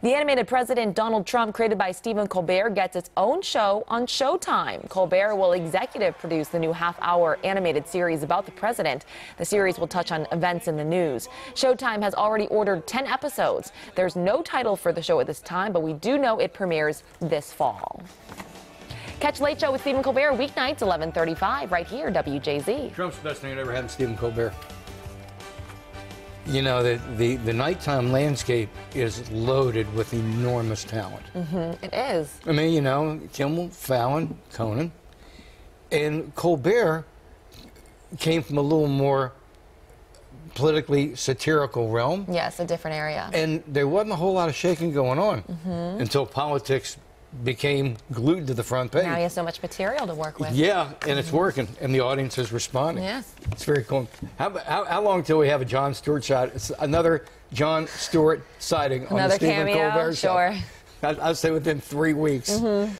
The animated President Donald Trump, created by Stephen Colbert, gets its own show on Showtime. Colbert will executive produce the new half hour animated series about the president. The series will touch on events in the news. Showtime has already ordered 10 episodes. There's no title for the show at this time, but we do know it premieres this fall. Catch Late Show with Stephen Colbert weeknights 11:35 right here WJZ. Trump's the best thing I ever had, Stephen Colbert. You know, the, the, the nighttime landscape is loaded with enormous talent. Mm-hmm, it is. I mean, you know, Kimmel, Fallon, Conan. And Colbert came from a little more politically satirical realm. Yes, a different area. And there wasn't a whole lot of shaking going on mm-hmm. until politics became glued to the front page. Now he has so much material to work with. Yeah, and it's working, and the audience is responding. Yes. It's very cool. How, how, how long till we have a Jon Stewart shot? It's another Jon Stewart sighting another on the Stephen cameo, Colbert sure. show. I'd say within three weeks. Mm-hmm.